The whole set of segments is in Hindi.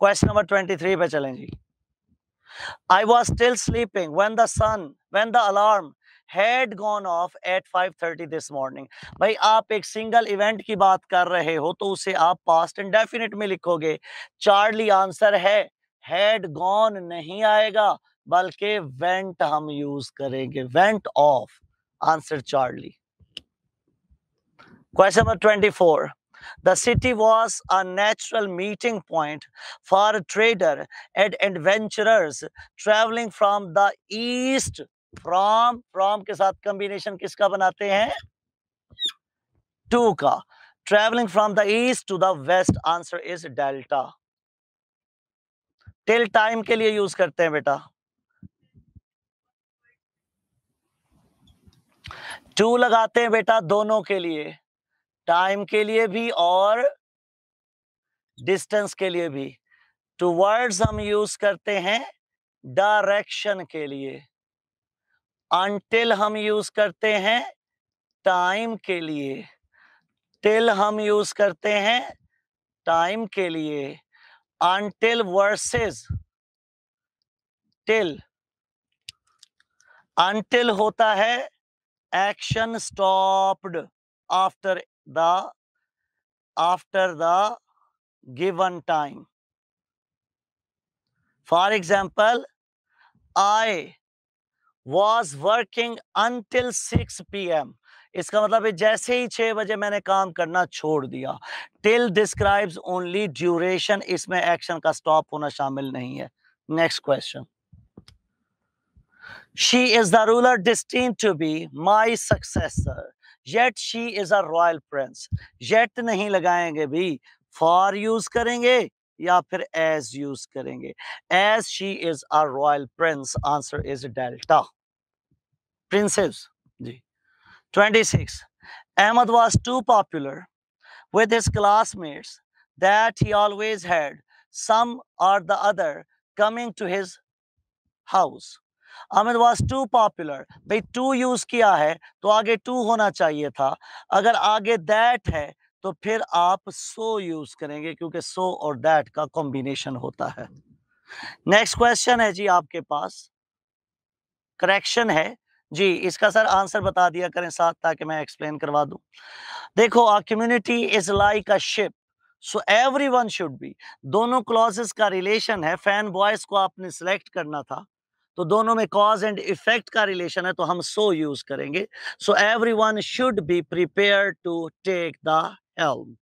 क्वेश्चन नंबर ट्वेंटी थ्री पे चलें जी। I was still sleeping when the sun when the alarm had gone off at 5:30 this morning भाई, आप एक सिंगल इवेंट की बात कर रहे हो तो उसे आप पास्ट इंडेफिनिट में लिखोगे। चार्ली आंसर है हैड गॉन नहीं आएगा, बल्कि वेंट हम यूज़ करेंगे। Went off answer Charlie question number 24 The city was a natural meeting point for a trader and adventurers traveling from the east. From from के साथ कॉम्बिनेशन किसका बनाते हैं? टू का। Travelling from the east to the west answer is delta till time के लिए यूज़ करते हैं बेटा। टू लगाते हैं बेटा दोनों के लिए। टाइम के लिए भी और डिस्टेंस के लिए भी। टू वर्ड्स हम यूज़ करते हैं डायरेक्शन के लिए। अनटिल हम यूज़ करते हैं टाइम के लिए। टिल हम यूज़ करते हैं टाइम के लिए। Until versus. टिल। अनटिल होता है action stopped after after the given time for example I was working until six P M इसका मतलब है जैसे ही छह बजे मैंने काम करना छोड़ दिया। टिल डिस्क्राइब्स ओनली ड्यूरेशन इसमें एक्शन का स्टॉप होना शामिल नहीं है। Next question she is the ruler destined to be my successor Yet she is a royal prince yet नहीं लगाएंगे भी फॉर यूज करेंगे या फिर एज यूज करेंगे as she is a royal prince answer is delta Princess. 26. Ahmad was too popular with his classmates that he always had some or the other coming to his house. Ahmed was too popular. भाई टू यूज़ किया है तो आगे टू होना चाहिए था। अगर आगे दैट है तो फिर आप सो यूज़ करेंगे, क्योंकि सो और दैट का कॉम्बिनेशन होता है। नेक्स्ट क्वेश्चन है जी आपके पास। करेक्शन है। जी, इसका सर आंसर बता दिया करें साथ, ताकि मैं एक्सप्लेन करवा दूँ। देखो a community is like a ship so everyone should be दोनों क्लॉजेस का रिलेशन है। फ़ैन बॉयज़ को आपने सिलेक्ट करना था। तो दोनों में कॉज एंड इफ़ेक्ट का रिलेशन है तो हम सो यूज़ करेंगे। So everyone should be prepare to take the helm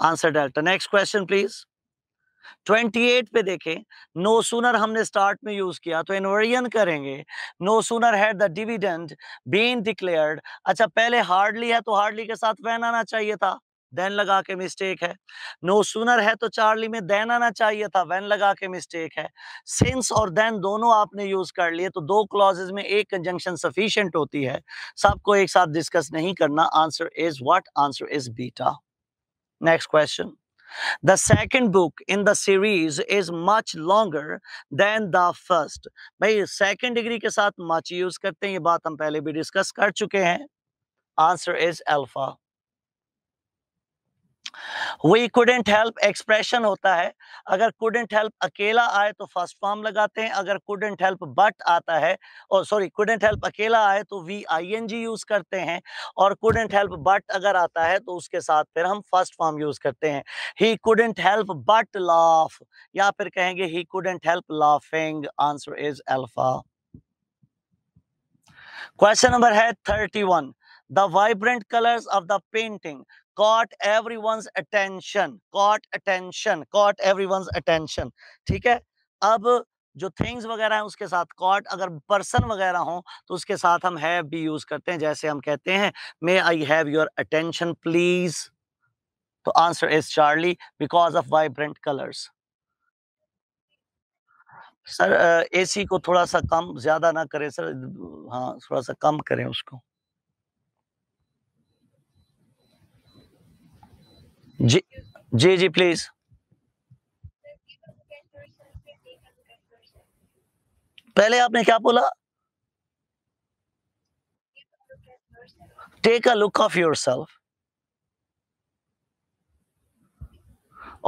answer delta next question please 28 पे देखें। नो सुनर हमने स्टार्ट में यूज़ किया तो इन्वर्जन करेंगे। No sooner had the dividend been declared अच्छा पहले हार्डली है तो हार्डली के साथ वैन आना चाहिए था। देन लगा के मिस्टेक है। नो सुनर है तो चार्ली में देन आना चाहिए था वैन लगा के मिस्टेक है। सिंस और देन दोनों आपने यूज़ कर लिए तो दो क्लॉजेज में एक कंजंक्शन सफिशिएंट होती है। सबको एक साथ डिस्कस नहीं करना answer is what answer is beta next question The second book in the series is much longer than the first. भाई, second degree के साथ much use करते हैं, ये बात हम पहले भी discuss कर चुके हैं। Answer is alpha. We couldn't help expression होता है। अगर कुडेंट हेल्प अकेला आए तो फ़र्स्ट फॉर्म लगाते हैं, अगर कुडेंट हेल्प बट आता है और सॉरी कुडेंट हेल्प अकेला आए तो V I N G use करते हैं, और कुडेंट हेल्प बट अगर आता है तो उसके साथ फिर हम फ़र्स्ट फॉर्म यूज़ करते हैं। He couldn't help but laugh या फिर कहेंगे he couldn't help laughing answer is alpha question number है thirty one the vibrant colours of the painting caught everyone's attention, caught attention, caught everyone's attention, ठीक है? अब जो थिंग्स वगैरह है उसके साथ कॉट अगर पर्सन वगैरह हो तो उसके साथ हम हैव भी यूज़ करते हैं, जैसे हम कहते हैं may I have your attention please तो answer is Charlie because of vibrant colours sir AC को थोड़ा सा कम, ज़्यादा ना करें सर हाँ थोड़ा सा कम करें उसको। जी जी जी प्लीज़ पहले आपने क्या बोला? Take a look of yourself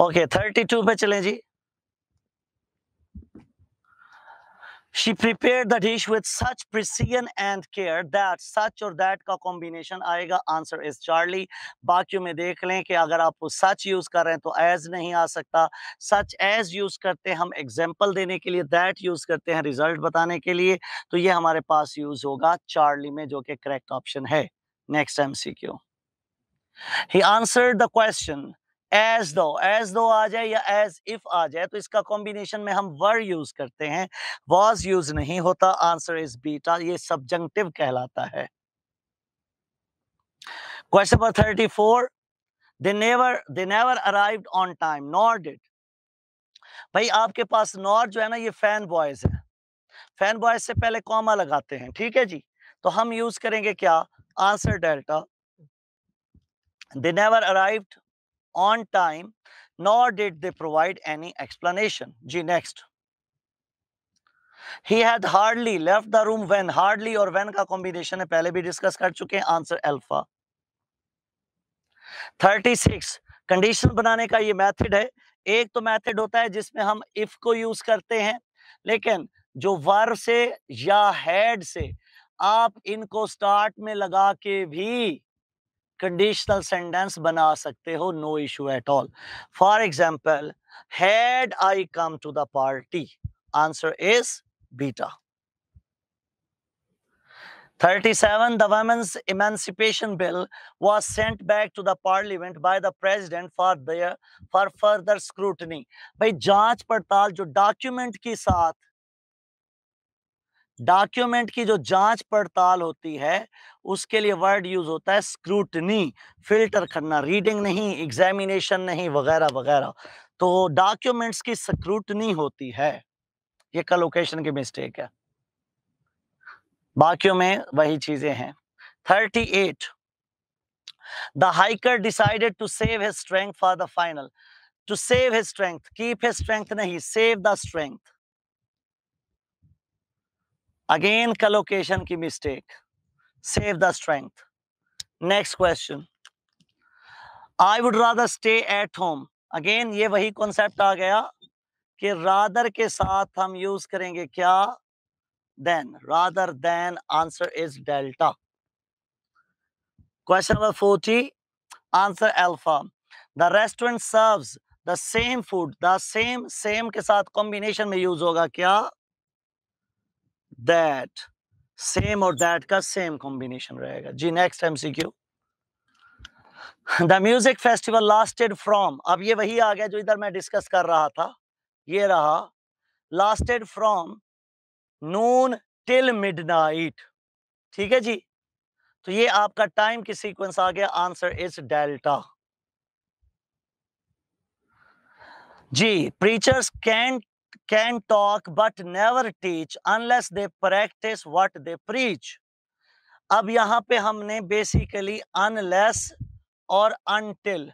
okay thirty two पे चले जी। She prepared the dish with such precision and care that such or that का combination आएगा आंसर इज़ चार्ली बाकियों में देख लें कि अगर आप सच यूज़ कर रहे हैं तो एज नहीं आ सकता सच एज यूज़ करते हैं हम एग्ज़ाम्पल देने के लिए दैट यूज़ करते हैं रिज़ल्ट बताने के लिए तो ये हमारे पास यूज़ होगा चार्ली में जो कि करेक्ट ऑप्शन है next MCQ He answered the question as दो एज दो आ जाए या एज इफ़ आ जाए तो इसका कॉम्बिनेशन में हम वर यूज़ करते हैं। वॉज़ यूज़ नहीं होता आंसर इज़ बीटा ये सब्जंक्टिव कहलाता है। Question number thirty four they never they never arrived on time nor did भाई, आपके पास नॉर जो है ना, ये फ़ैन बॉयज़ है। फ़ैन बॉयज़ से पहले कॉमा लगाते हैं, ठीक है जी? तो हम यूज़ करेंगे क्या? Answer delta they never arrived on time, nor did they provide any explanation. G next. He had hardly left the room when hardly और when का combination है पहले भी discuss कर चुके हैं आंसर अल्फ़ा 36 कंडीशन बनाने का ये मेथड है एक तो मेथड होता है जिसमें हम इफ़ को यूज़ करते हैं लेकिन जो वर से या हेड से आप इनको स्टार्ट में लगा के भी कंडीशनल सेंटेंस बना सकते हो no issue at all for example had I come to the party answer is beta 37 the women's emancipation bill was sent back to the parliament by the president for their for further scrutiny भाई जाँच पड़ताल जो डॉक्यूमेंट के साथ डॉक्यूमेंट की जो जाँच पड़ताल होती है, उसके लिए वर्ड यूज़ होता है स्क्रूटनी, फ़िल्टर करना, रीडिंग नहीं, एग्जामिनेशन नहीं, वगैरह वगैरह। तो डॉक्यूमेंट्स की स्क्रूटनी होती है। ये कलोकेशन की मिस्टेक है। बाकियों में वही चीज़ें हैं। Thirty eight. The hiker decided to save his strength for the final. To save his strength, keep his strength नहीं, save the strength. Again collocation की mistake save the strength next question I would rather stay at home again ये वही कॉन्सेप्ट आ गया कि राधर के साथ हम यूज़ करेंगे क्या? Then rather than answer is delta question number forty answer alpha the restaurant serve the same food the same same के साथ कॉम्बिनेशन में यूज़ होगा क्या? दैट सेम और दैट का सेम कॉम्बिनेशन रहेगा। जी next MCQ the music festival lasted from अब ये वही आ गया जो इधर मैं डिस्कस कर रहा था। ये रहा lasted from noon till midnight ठीक है जी? तो ये आपका टाइम की सीक्वेंस आ गया। Answer is delta ji preachers can can talk but never teach unless they practice what they preach. अब यहाँ पे हमने बेसिकली अनलेस और अनटिल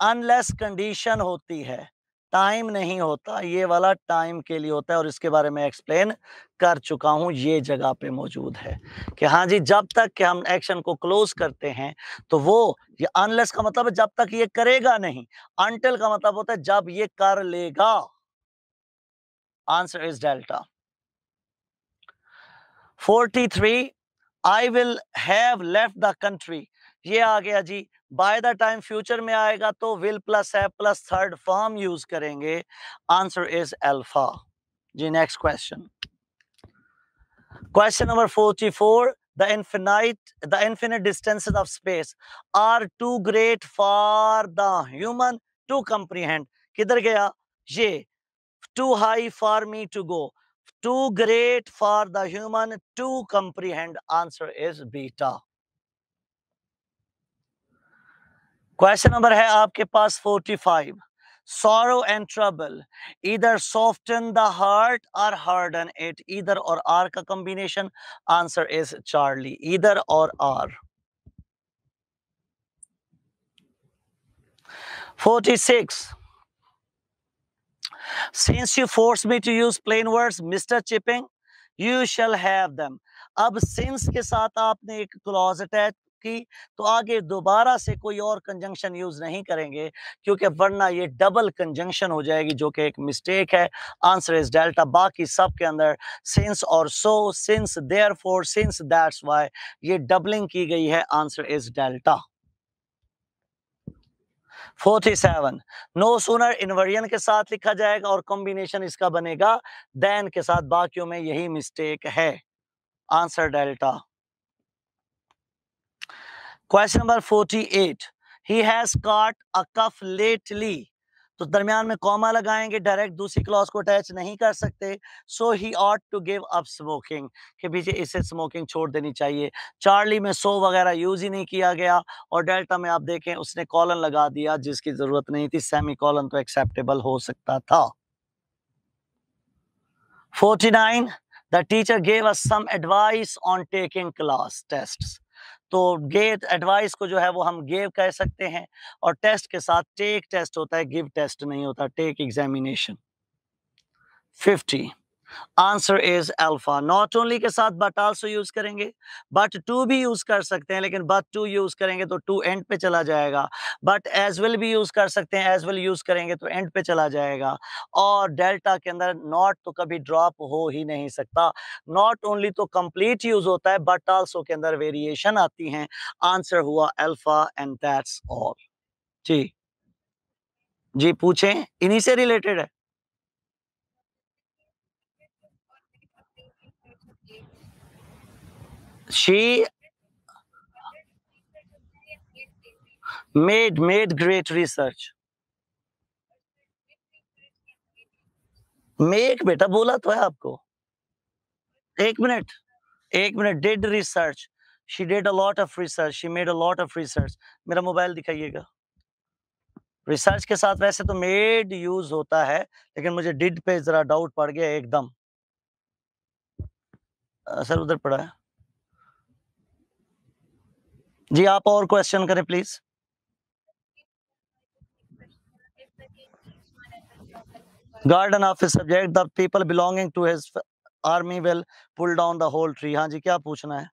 अनलेस कंडीशन होती है टाइम नहीं होता, ये वाला टाइम के लिए होता है और इसके बारे में एक्सप्लेन कर चुका हूँ, ये जगह पे मौजूद है कि हाँ जी, जब तक कि हम एक्शन को क्लोज करते हैं तो वो ये अनलेस का मतलब है जब तक ये करेगा नहीं अनटिल का मतलब होता है जब ये कर लेगा। Answer is delta. 43. I will have left the country. ये आ गया जी बाय द टाइम फ्यूचर में आएगा तो विल प्लस है प्लस थर्ड फॉर्म यूज़ करेंगे answer is alpha ji next question question number 44 the infinite the infinite distances of space are too great for the human to comprehend किधर गया ये too high for me to go, too great for the human to comprehend. Answer is beta. Question number है आपके पास 45 sorrow and trouble either soften the heart or harden it either or r ka combination answer is charlie either or r 46 Since you force me to use plain words, Mr. Chipping, you shall have them. अब since के साथ आपने एक clause attach की तो आगे दोबारा से कोई और कंजंक्शन यूज़ नहीं करेंगे क्योंकि वरना ये डबल कंजंक्शन हो जाएगी जो कि एक मिस्टेक है आंसर इज़ डेल्टा बाकी सब के अंदर सिंस और so since therefore since that's why ये डबलिंग की गई है answer is delta 47 no sooner inversion के साथ लिखा जाएगा और कॉम्बिनेशन इसका बनेगा देन के साथ। बाकियों में यही मिस्टेक है। Answer delta question number 48 he has caught a cough lately तो दरमियान में कॉमा लगाएँगे, डायरेक्ट दूसरी क्लॉज को अटैच नहीं कर सकते। So he ought to give up smoking, के पीछे इसे स्मोकिंग छोड़ देनी चाहिए। चार्ली में सो वगैरह यूज़ ही नहीं किया गया और डेल्टा में आप देखें, उसने कॉलन लगा दिया, जिसकी ज़रूरत नहीं थी सेमी कॉलन तो एक्सेप्टेबल हो सकता था। 49 the teacher gave us some advice on taking class tests. तो गेट एडवाइस को जो है वो हम गेव कह सकते हैं और टेस्ट के साथ टेक टेस्ट होता है गिव टेस्ट नहीं होता take examination 50 answer is alpha not only के साथ बट आल्सो यूज़ करेंगे। बट टू भी यूज़ कर सकते हैं, लेकिन बट टू यूज़ करेंगे तो टू एंड पे चला जाएगा। बट एज वेल भी यूज़ कर सकते हैं एज वेल यूज़ करेंगे तो एंड पे चला जाएगा। और डेल्टा के अंदर नॉट तो कभी ड्रॉप हो ही नहीं सकता। नॉट ओनली तो कंप्लीट यूज़ होता है बट आल्सो के अंदर वेरिएशन आती हैं। आंसर हुआ अल्फ़ा एंड दैट्स ऑल जी। जी, पूछें? इन्हीं से रिलेटेड है। She made made great research. Make बेटा बोला तो है आपको। एक मिनट एक minute did research she did a lot of research she made a lot of research मेरा मोबाइल दिखाइएगा। रिसर्च के साथ वैसे तो मेड यूज़ होता है, लेकिन मुझे डिड पे जरा डाउट पड़ गया एकदम। सर उधर पड़ा है। जी, आप और क्वेश्चन करें please garden of subject the people belonging to his army will pull down the whole tree हाँ जी, क्या पूछना है?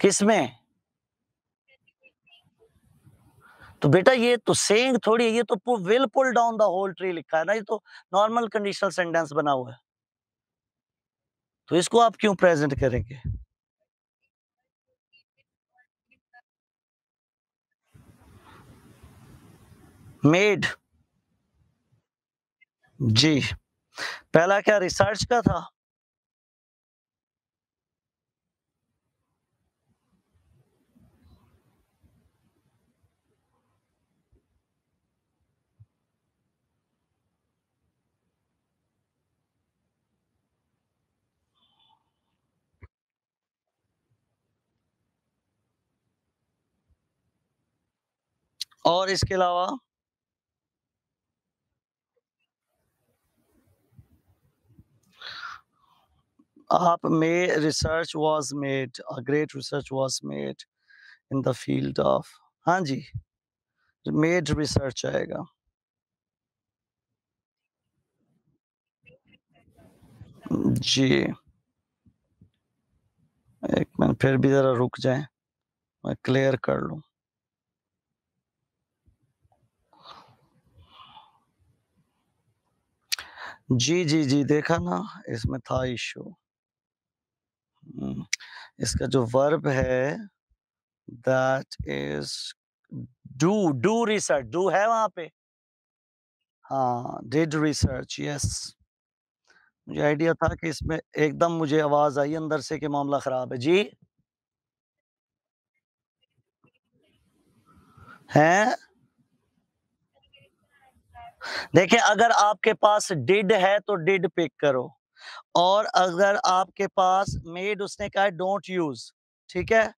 किसमें तो बेटा ये तो सेंग थोड़ी है, ये तो will pull down the whole tree लिखा है ना, ये तो नॉर्मल कंडीशनल सेंटेंस बना हुआ है। तो इसको आप क्यों प्रेजेंट करेंगे? मेड। जी। पहला क्या रिसर्च का था? और इसके अलावा? आप में research was made a great research was made in the field of हाँ जी मेड रिसर्च आएगा। जी। एक मिनट, फिर भी जरा रुक जाए, मैं क्लियर कर लूँ। जी, जी, जी, देखा ना इसमें था इशू इसका जो वर्ब है that is do do research do है वहाँ पे? हाँ, डिड रिसर्च यस। मुझे आइडिया था कि इसमें एकदम मुझे आवाज़ आई अंदर से कि मामला ख़राब है। जी? हैं? देखिए, अगर आपके पास डिड है तो डिड पिक करो और अगर आपके पास मेड, उसने कहा डोंट यूज़ ठीक है?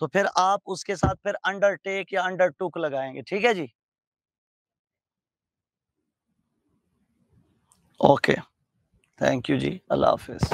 तो फिर आप उसके साथ फिर अंडरटेक या अंडर टुक लगाएँगे, ठीक है जी? ओके थैंक यू जी. अल्लाह हाफिज।